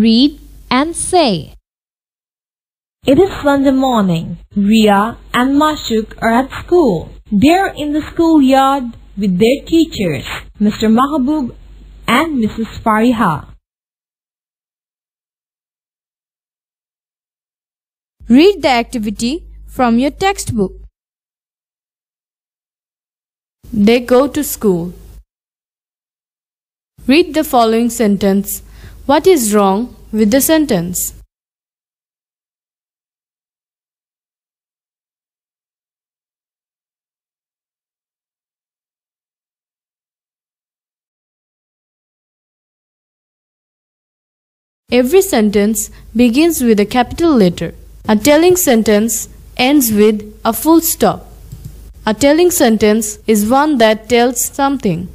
Read and say. It is Sunday morning. Ria and Mashuk are at school. They're in the schoolyard with their teachers, Mr. Mahabub and Mrs. Fariha. Read the activity from your textbook. They go to school. Read the following sentence. What is wrong with the sentence? Every sentence begins with a capital letter. A telling sentence ends with a full stop. A telling sentence is one that tells something.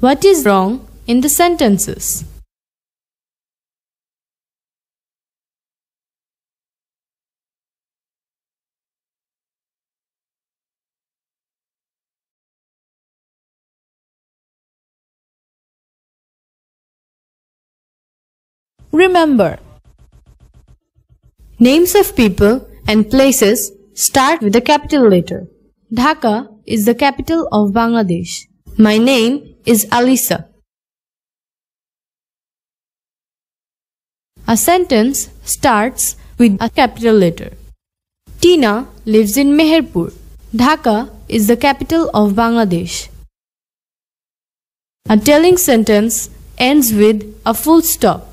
What is wrong in the sentences? Remember, names of people and places start with a capital letter. Dhaka is the capital of Bangladesh. My name is Alisa. A sentence starts with a capital letter. Tina lives in Meherpur. Dhaka is the capital of Bangladesh. A telling sentence ends with a full stop.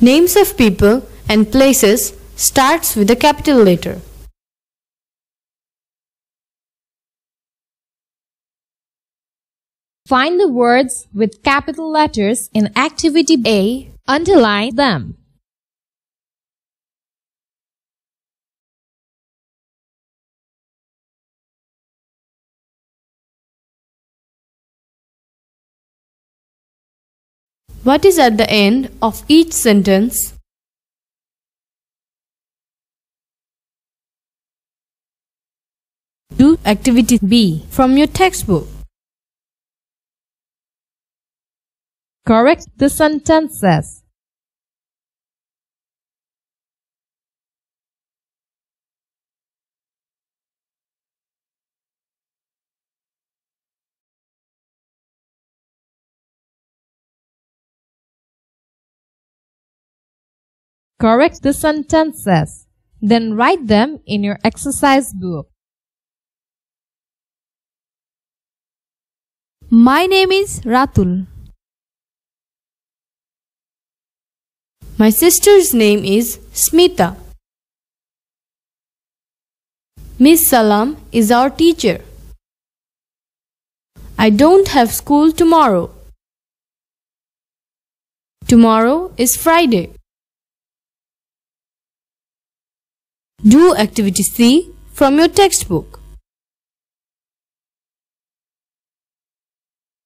Names of people and places starts with a capital letter. Find the words with capital letters in Activity A. Underline them. What is at the end of each sentence? Do activity B from your textbook. Correct the sentences. Correct the sentences. Then write them in your exercise book. My name is Ratul. My sister's name is Smita. Miss Salam is our teacher. I don't have school tomorrow. Tomorrow is Friday. Do activity C from your textbook.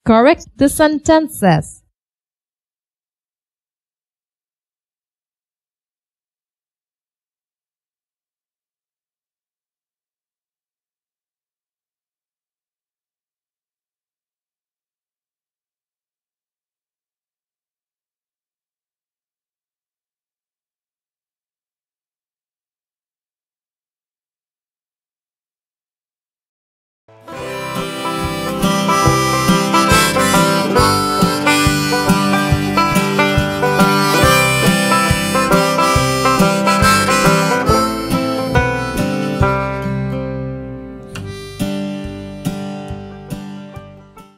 Correct the sentences.